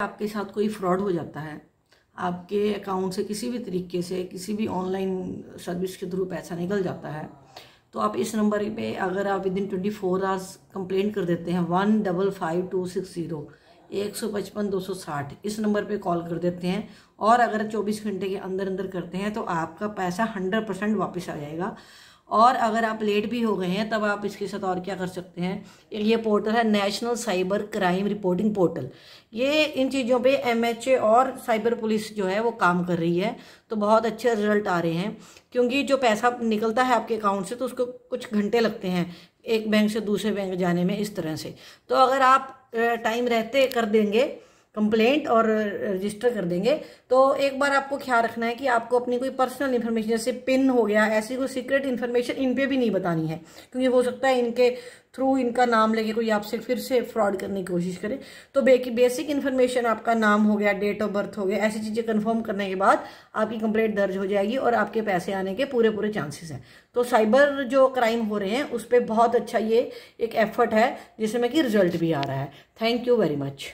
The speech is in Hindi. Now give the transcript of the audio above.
आपके साथ कोई फ्रॉड हो जाता है, आपके अकाउंट से किसी भी तरीके से, किसी भी ऑनलाइन सर्विस के थ्रू पैसा निकल जाता है तो आप इस नंबर पे अगर आप within twenty four hours complaint कर देते हैं one double five two six zero एक सौ पचपन दो सौ साठ, इस नंबर पे कॉल कर देते हैं और अगर चौबीस घंटे के अंदर अंदर करते हैं तो आपका पैसा हंड्रेड परसेंट वापस आ जाएगा। और अगर आप लेट भी हो गए हैं, तब आप इसके साथ और क्या कर सकते हैं? ये पोर्टल है national cyber crime reporting portal ये इन चीज़ों पे एमएचए और साइबर पुलिस जो है, वो काम कर रही है। तो बहुत अच्छे रिज़ल्ट आ रहे हैं। क्योंकि जो पैसा निकलता है आपके अकाउंट से तो उसको कुछ घंटे लगते हैं एक बैंक से दूसरे बैंक जाने में, इस तरह से। तो अगर आप टाइम रहते कर देंगे कंप्लेंट और रजिस्टर कर देंगे। तो एक बार आपको ख्याल रखना है कि आपको अपनी कोई पर्सनल इन्फॉर्मेशन जैसे पिन हो गया, ऐसी कोई सीक्रेट इन्फॉर्मेशन इन पे भी नहीं बतानी है। क्योंकि हो सकता है इनके थ्रू इनका नाम लेके कोई आपसे फिर से फ्रॉड करने की कोशिश करे। तो बेसिक इन्फॉर्मेशन आपका नाम हो गया डेट ऑफ़ बर्थ हो गया, ऐसी चीज़ें कन्फर्म करने के बाद आपकी कंप्लेंट दर्ज हो जाएगी और आपके पैसे आने के पूरे पूरे चांसेस हैं। तो साइबर जो क्राइम हो रहे हैं, उस पर बहुत अच्छा ये एक एफर्ट है, जिसमें कि रिज़ल्ट भी आ रहा है। Thank you very much